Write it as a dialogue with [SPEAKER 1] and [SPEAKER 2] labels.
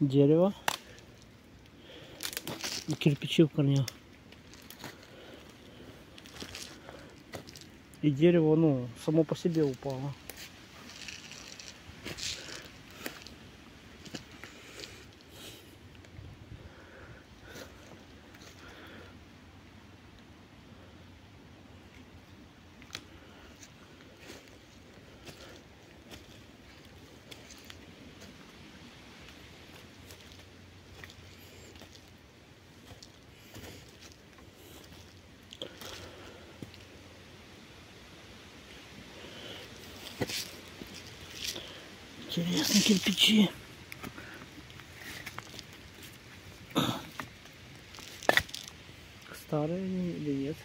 [SPEAKER 1] дерево и кирпичи в корнях. И дерево, ну, само по себе упало. Интересные кирпичи. Старые или нет?